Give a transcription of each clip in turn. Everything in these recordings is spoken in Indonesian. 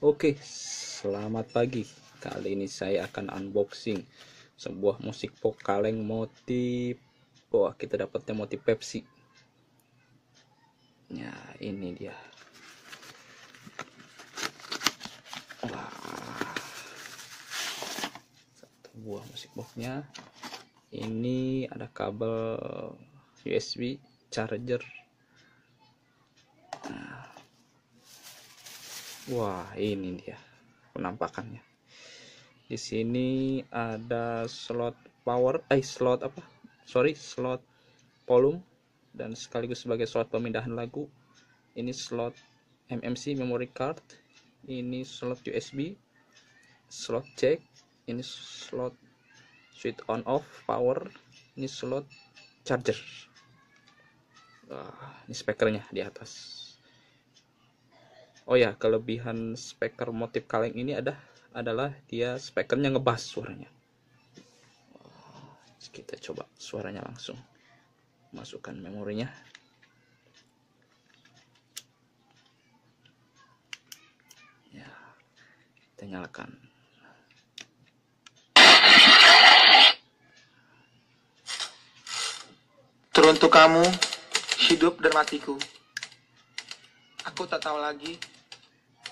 Oke, selamat pagi. Kali ini saya akan unboxing sebuah musik pop kaleng motif. Wah, kita dapatnya motif Pepsi. Ya, ini dia. Wah. Satu buah musik boxnya. Ini ada kabel USB, charger, Wah, ini dia penampakannya. Di sini ada slot power, eh slot apa? Sorry, slot volume dan sekaligus sebagai slot pemindahan lagu. Ini slot MMC memory card. Ini slot USB, slot jack, ini slot switch on off power, ini slot charger. Wah, ini speakernya di atas oh ya kelebihan speaker motif kaleng ini ada adalah dia speakernya ngebass suaranya. Kita coba suaranya langsung. Masukkan memorinya. Ya kita nyalakan. Teruntuk kamu hidup dan matiku. Aku tak tahu lagi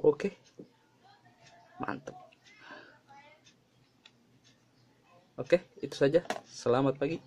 Oke. Mantap. Oke, itu saja. Selamat pagi.